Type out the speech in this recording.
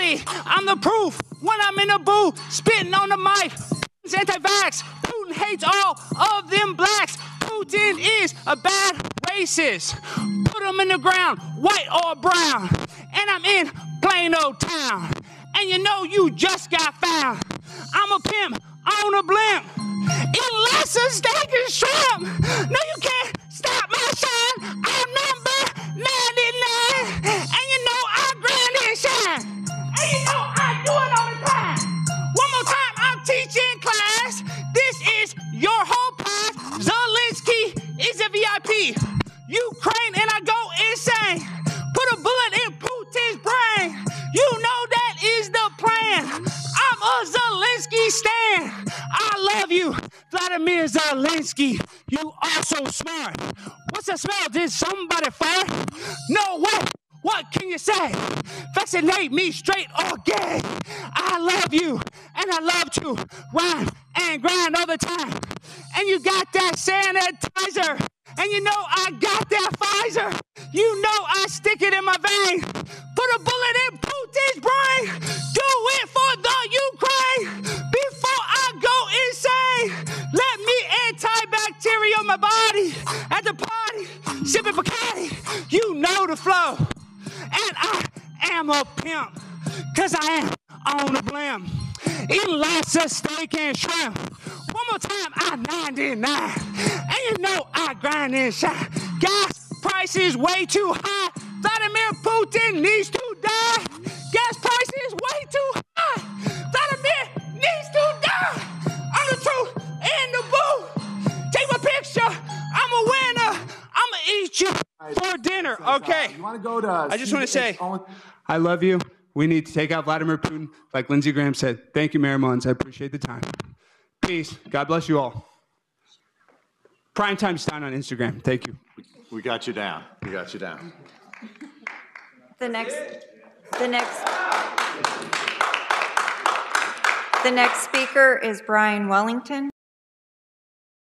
body. I'm the proof when I'm in the booth, spitting on the mic. Putin's anti-vax. Putin hates all of them blacks. Putin is a bad racist. Put him in the ground, white or brown. And I'm in plain old town. And you know you just got found. I'm a pimp on a blimp. Eating lots of steak and shrimp. No, you can't VIP. Ukraine and I go insane. Put a bullet in Putin's brain. You know that is the plan. I'm a Zelensky stan. I love you, Vladimir Zelensky. You are so smart. What's that smell? Did somebody fart? No way. What can you say? Vaccinate me straight or gay. I love you and I love to rhyme and grind all the time. And you got that sanitizer. And you know I got that Pfizer. You know I stick it in my vein. Put a bullet in Putin's brain. Do it for the Ukraine. Before I go insane, let me antibacterial my body at the party. Sipping Bacardi. You know the flow. And I am a pimp. Cause I am on the blimp. Eating lots of steak and shrimp. One more time, I'm 99. And you know I grind. Gas price is way too high. Vladimir Putin needs to die. Gas price is way too high. Vladimir needs to die. I'm the truth in the booth. Take my picture. I'm a winner. I'ma eat you for dinner. Uh, okay. You want to go to? I just want to say, I love you. We need to take out Vladimir Putin, like Lindsey Graham said. Thank you, Mayor Mullins. I appreciate the time. Peace. God bless you all. Prime Time Stein on Instagram. Thank you. We got you down. We got you down. The next, the next, the next speaker is Brian Wellington.